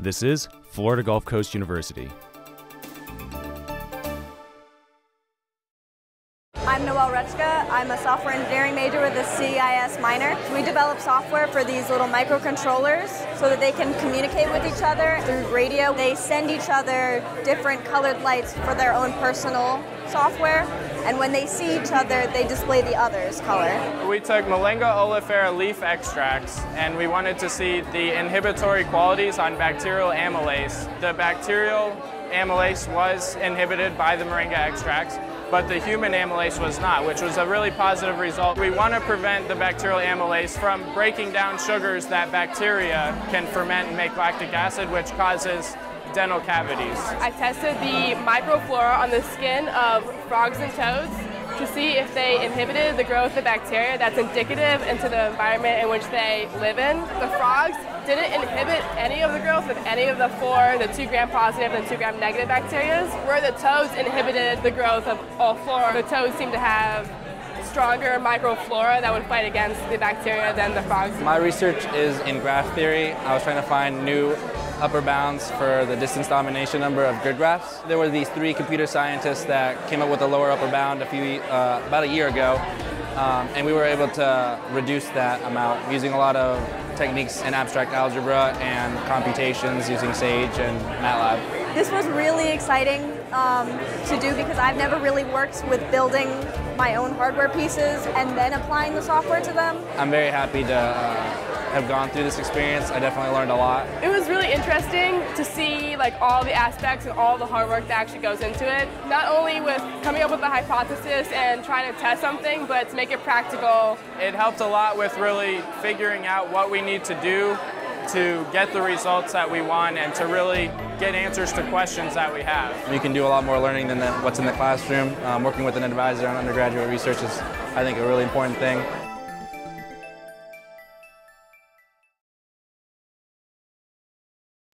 This is Florida Gulf Coast University. I'm Noelle Rechka. I'm a software engineering major with a CIS minor. We develop software for these little microcontrollers so that they can communicate with each other through radio. They send each other different colored lights for their own personal software, and when they see each other, they display the other's color. We took Moringa oleifera leaf extracts, and we wanted to see the inhibitory qualities on bacterial amylase. The bacterial amylase was inhibited by the moringa extracts, but the human amylase was not, which was a really positive result. We want to prevent the bacterial amylase from breaking down sugars that bacteria can ferment and make lactic acid, which causes dental cavities. I tested the microflora on the skin of frogs and toads to see if they inhibited the growth of bacteria that's indicative into the environment in which they live in. The frogs didn't inhibit any of the growth of any of the four, the 2 gram positive and 2 gram negative bacteria, where the toads inhibited the growth of all four. The toads seem to have stronger microflora that would fight against the bacteria than the frogs. My research is in graph theory. I was trying to find new upper bounds for the distance domination number of grid graphs. There were these three computer scientists that came up with a lower upper bound a few, uh, about a year ago, um, and we were able to reduce that amount using a lot of techniques in abstract algebra and computations using Sage and MATLAB. This was really exciting um, to do because I've never really worked with building my own hardware pieces and then applying the software to them. I'm very happy to uh, have gone through this experience. I definitely learned a lot. It was really interesting to see like all the aspects and all the hard work that actually goes into it. Not only with coming up with a hypothesis and trying to test something, but to make it practical. It helped a lot with really figuring out what we need to do to get the results that we want and to really get answers to questions that we have. You can do a lot more learning than what's in the classroom. Um, working with an advisor on undergraduate research is, I think, a really important thing.